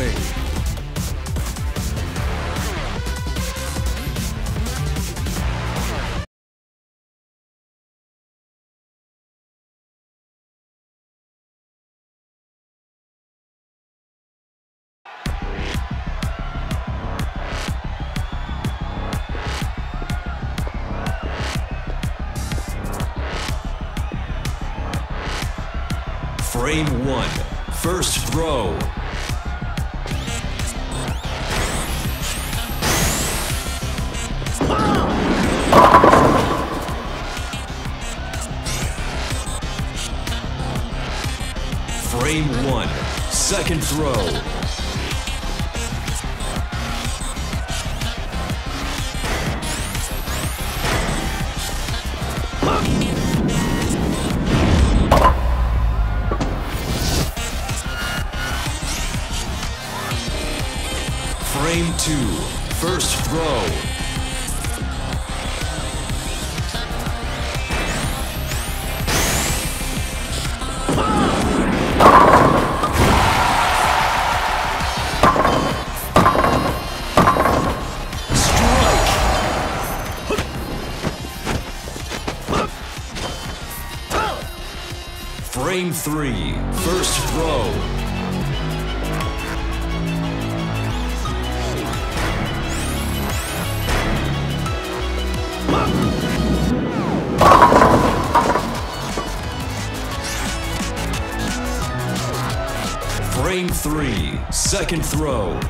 away. Frame one. First throw. Second throw. Three. First throw. Frame three, second throw.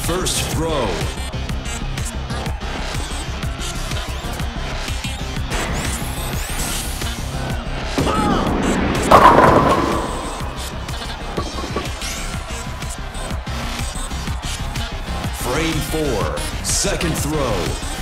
First throw. Frame four. Second throw.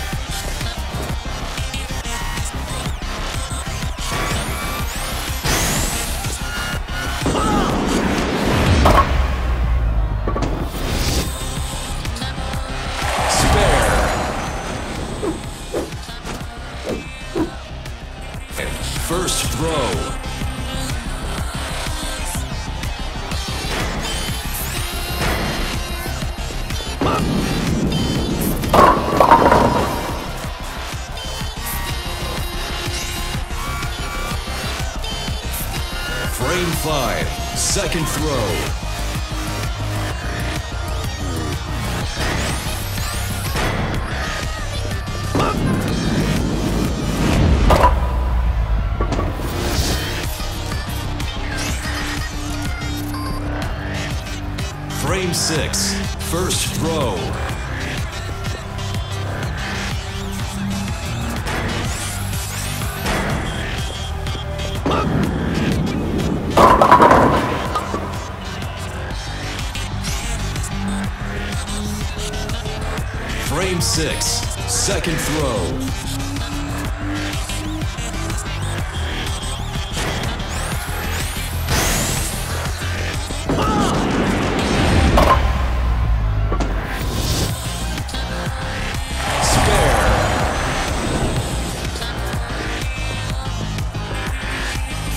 Frame 5, second throw. Frame six. First throw. Six. Second throw.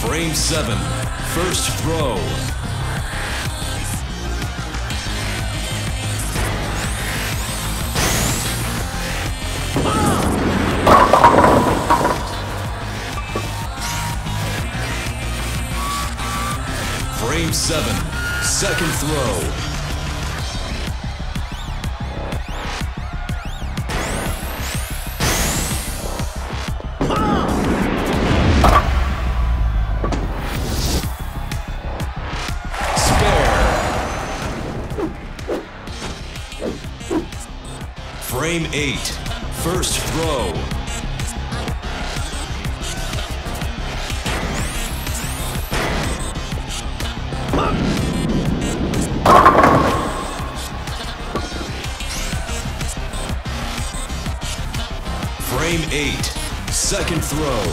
Frame seven. First throw. Seven. Second throw. Frame eight. First throw. eight. Second throw.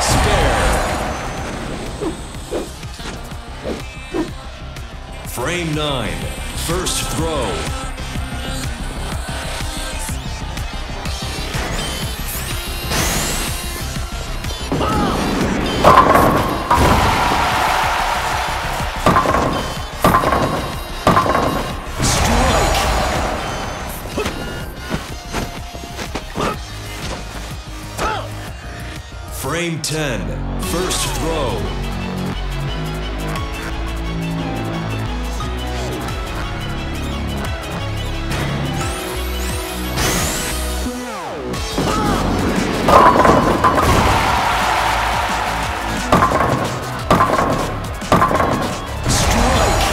Spare. Frame 9, first throw. Frame 10. First throw. Strike!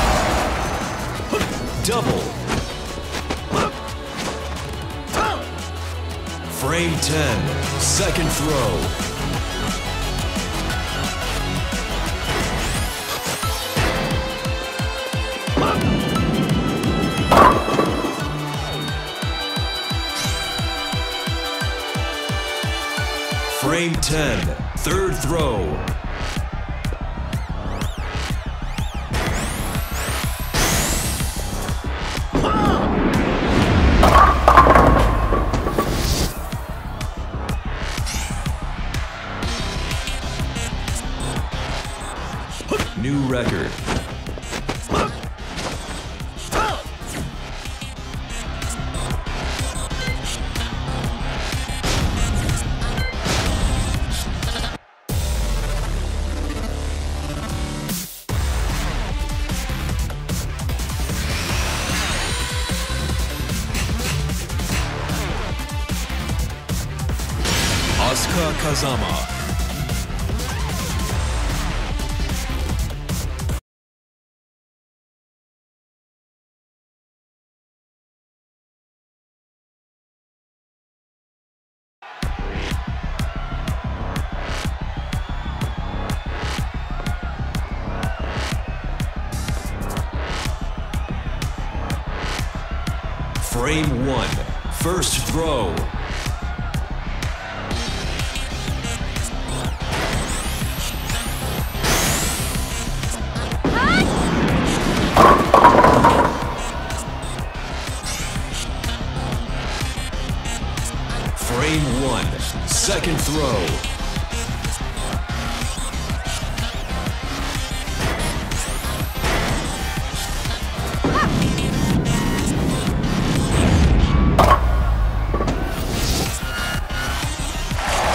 Double. Frame 10. Second throw. Frame 10. Third throw. Kazama. Frame 1. First throw. Frame one, second throw.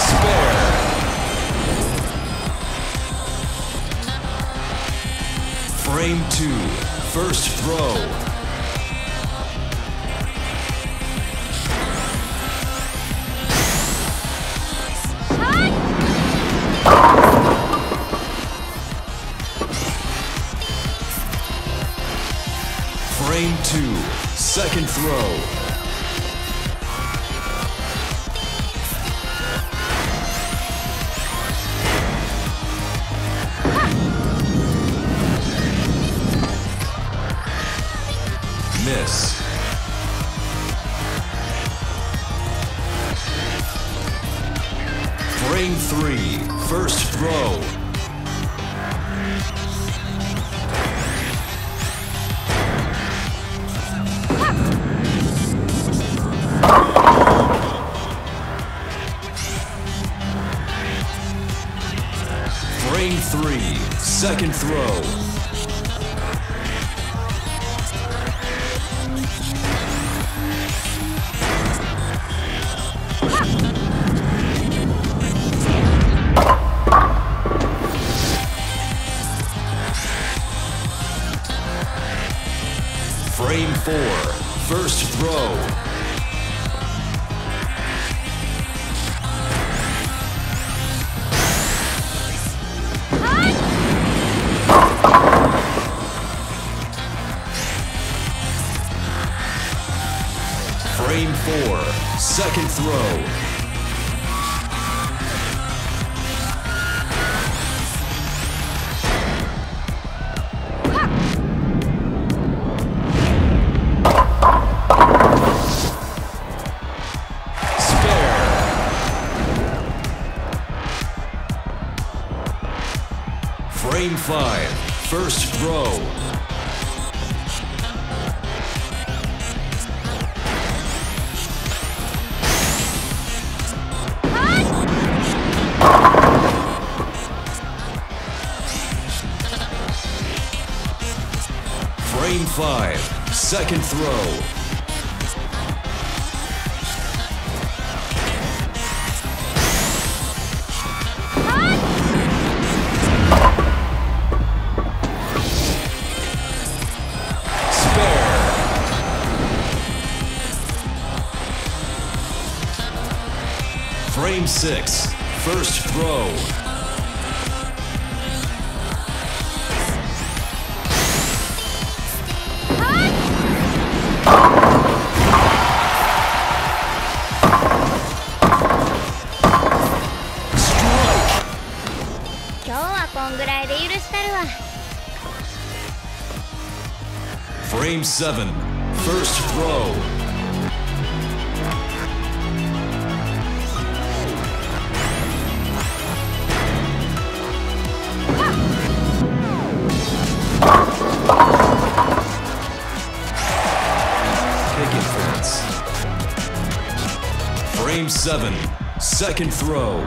Spare. Frame two, first throw. Second throw. Miss. Frame 3. First throw. Frame 3. Second throw. Throw. Frame 5. First throw. Five, second throw. Spare. Frame six, first throw. Frame seven, first throw. Fence. Frame seven, second throw.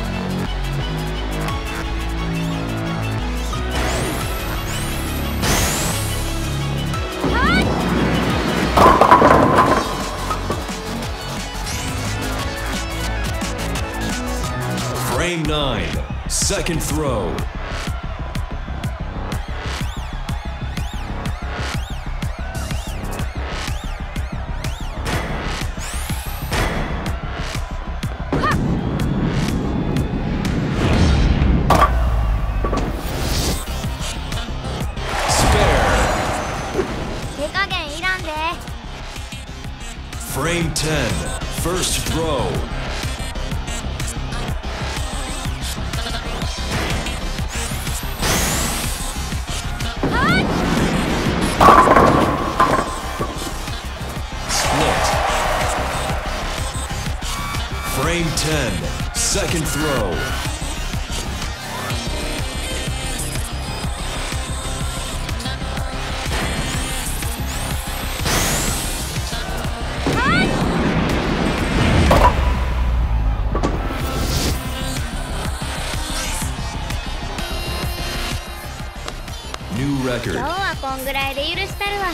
Frame 9, second throw. Frame 10, first throw. Frame 10, second throw. New 今 record. 日はこんぐらいで許したるわ